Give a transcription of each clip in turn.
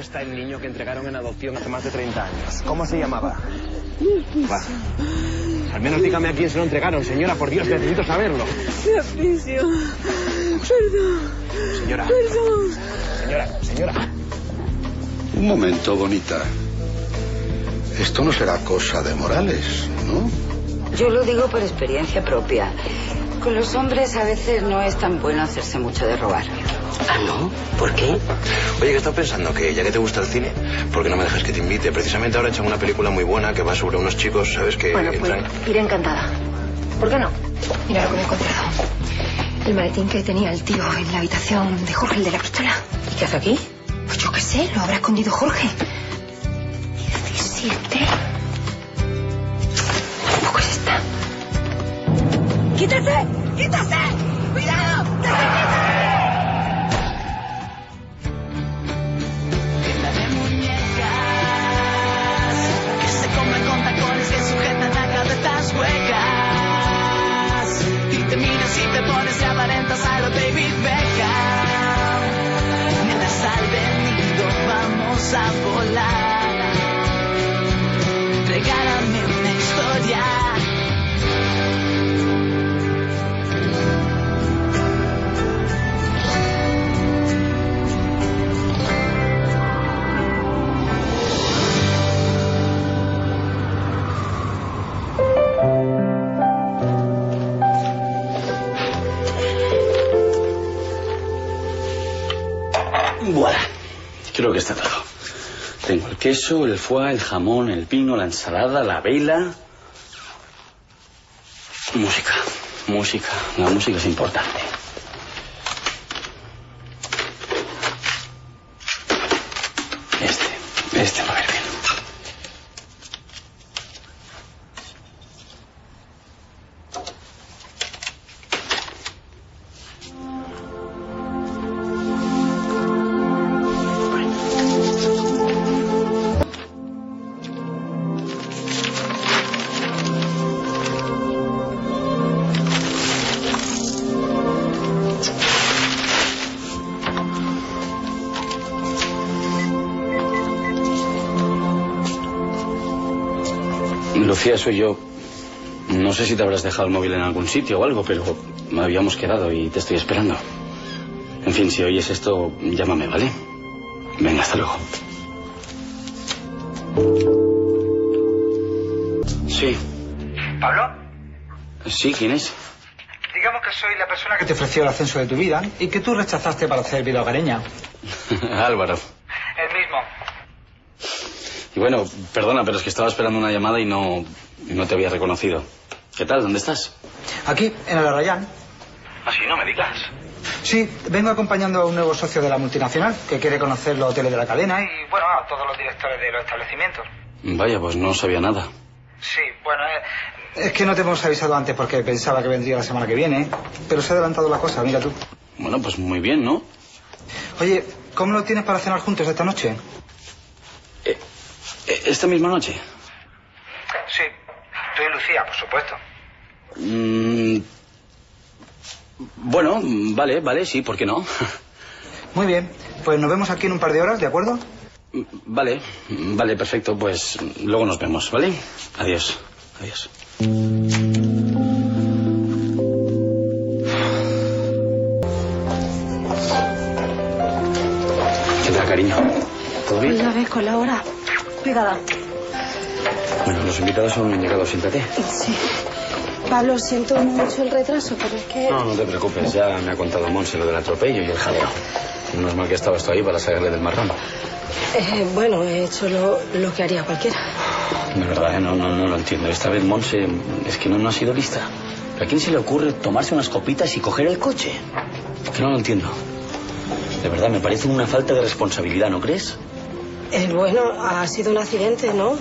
está el niño que entregaron en adopción hace más de 30 años? ¿Cómo se llamaba? Va. Al menos dígame a quién se lo entregaron, señora. Por Dios, necesito saberlo. Patricio. Perdón. Señora. Perdón. Señora, señora. Un momento, bonita. Esto no será cosa de Morales, ¿no? Yo lo digo por experiencia propia. Con los hombres a veces no es tan bueno hacerse mucho de robar. ¿Ah, no? ¿Por qué? Oye, que he estado pensando que ya que te gusta el cine, ¿por qué no me dejas que te invite? Precisamente ahora echan una película muy buena que va sobre unos chicos, ¿sabes? Que Bueno, pues entran... iré encantada. ¿Por qué no? Mira lo que me he encontrado. El maletín que tenía el tío en la habitación de Jorge, el de la pistola. ¿Y qué hace aquí? Pues yo qué sé, lo habrá escondido Jorge. 17. Tampoco es esta. ¡Quítese! ¡Quítese! Pones y aparentas a lo David Beckham. Mientras al venido vamos a volar. Voilà. Creo que está todo. Tengo el queso, el foie, el jamón, el vino, la ensalada, la vela. Música. Música. La música es importante. Este. Este va a ver bien. Lucía, soy yo. No sé si te habrás dejado el móvil en algún sitio o algo, pero habíamos quedado y te estoy esperando. En fin, si oyes esto, llámame, ¿vale? Venga, hasta luego. Sí. ¿Pablo? Sí, ¿quién es? Digamos que soy la persona que te ofreció el ascenso de tu vida y que tú rechazaste para hacer vida hogareña. Álvaro. Y bueno, perdona, pero es que estaba esperando una llamada y no, y no te había reconocido. ¿Qué tal? ¿Dónde estás? Aquí, en el Arrayán. Así no me digas. Sí, vengo acompañando a un nuevo socio de la multinacional que quiere conocer los hoteles de la cadena y, bueno, a todos los directores de los establecimientos. Vaya, pues no sabía nada. Sí, bueno, eh, es que no te hemos avisado antes porque pensaba que vendría la semana que viene, pero se ha adelantado la cosa, mira tú. Bueno, pues muy bien, ¿no? Oye, ¿cómo lo tienes para cenar juntos esta noche? ¿Esta misma noche? Sí, tú y Lucía, por supuesto. Mm, bueno, vale, vale, sí, ¿por qué no? Muy bien, pues nos vemos aquí en un par de horas, ¿de acuerdo? Vale, vale, perfecto, pues luego nos vemos, ¿vale? Adiós, adiós. ¿Qué tal, cariño? ¿Todo bien? Pues ya ves, con la hora pegada. Bueno, los invitados no han llegado, siéntate. Sí. Pablo, siento mucho el retraso, pero es que... No, no te preocupes, ya me ha contado Monse lo del atropello y el jaleo. Menos mal que estabas tú ahí para sacarle del marrón. Eh, bueno, he hecho lo, lo que haría cualquiera. De verdad, ¿eh? no, no, no lo entiendo. Esta vez Monse es que no, no ha sido lista. ¿A quién se le ocurre tomarse unas copitas y coger el coche? Que no lo entiendo. De verdad, me parece una falta de responsabilidad, ¿no crees? Eh, bueno, ha sido un accidente, ¿no?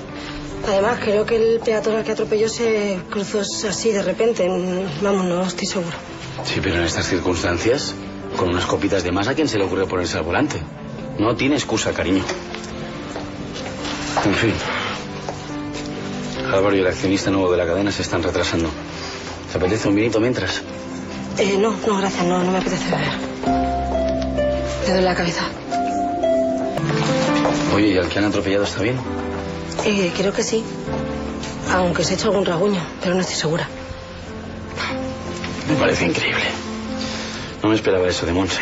Además, creo que el peatón al que atropelló se cruzó así de repente. Vamos, no estoy seguro. Sí, pero en estas circunstancias, con unas copitas de más, ¿a quién se le ocurre ponerse al volante? No tiene excusa, cariño. En fin. Álvaro y el accionista nuevo de la cadena se están retrasando. ¿Te apetece un vinito mientras? Eh, no, no, gracias, no, no me apetece beber. Te duele la cabeza. Oye, ¿y al que han atropellado está bien? Eh, creo que sí. Aunque se ha hecho algún rasguño, pero no estoy segura. Me parece increíble. No me esperaba eso de Monse.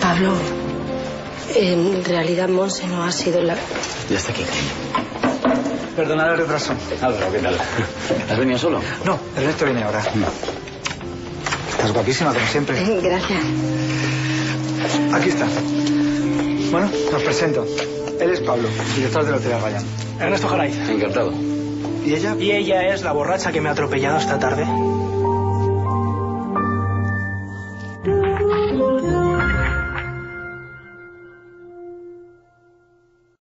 Pablo, en realidad Monse no ha sido la... Ya está aquí. Perdonad el retraso. Álvaro, ¿qué tal? ¿Has venido solo? No, Ernesto viene ahora. Estás guapísima, como siempre. Gracias. Aquí está. Bueno, os presento. Él es Pablo, director del Hotel Ryan. Ernesto Garay. Encantado. ¿Y ella? Y ella es la borracha que me ha atropellado esta tarde.